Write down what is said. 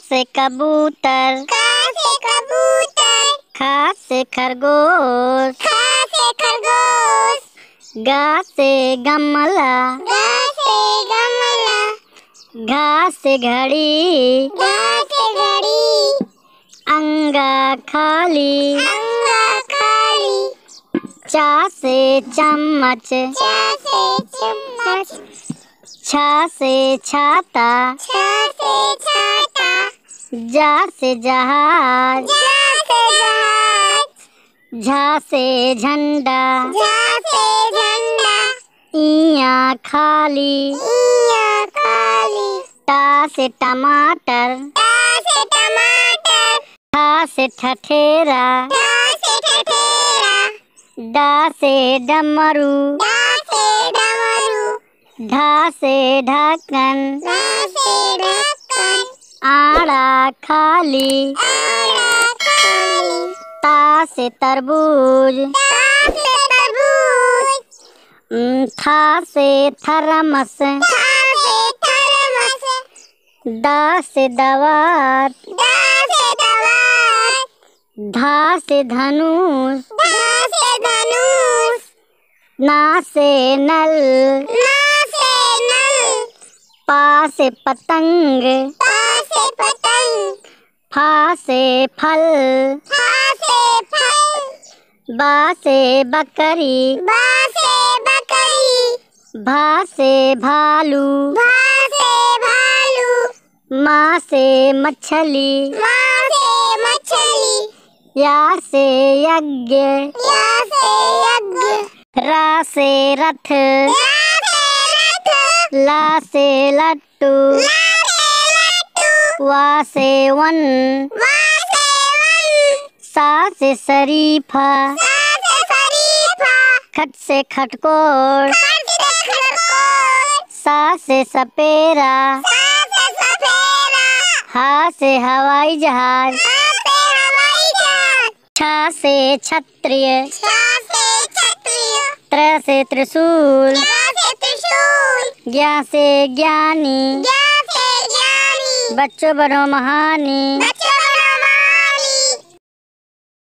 से कबूतर। का से कबूतर। खा से खरगोश। खा से खरगोश। गा से गमला। गा से गमला। घा से घड़ी। गा से घड़ी। अंगा खाली। अंगा खाली। चा से चम्मच। चा से चम्मच। छा से छाता। छा से छाता। जा से जहाज़। झा से झंडा। इया खाली इया खाली। टा से टमाटर टा से टमाटर। ठा से ठठेरा से ठठेरा। डा से डमरू डा से डमरू। ढा से ढक्कन ढा से ढक्कन। आड़ा खाली ता से तरबूज। से था से थरमस। था से थर्मस दा से दवात धा से धनुष। धनुष ना से नल। ना से नल। पा से पतंग पा पतंग। से फल। से फल। बा से बकरी। बा से बकरी। भा से भालू। भा से भालू। माँ से मछली। माँ से मछली। या से यज्ञ। या से यज्ञ। रा से रथ रथ। ला से लट्टू। ला से लट्टू वा से वन वा से वन सा से शरीफा। सा से शरीफा। खट से खटकोर खट से खड़कोट सा से सपेरा। सा से सफेरा हा से हवाई जहाज़। सा से हवाई जहाज़। छा से क्षत्रिय। छा से क्षत्रिय त्र से त्रिशूल। से ज्ञानी। ज्ञा से ज्ञानी बच्चों बनो महानी।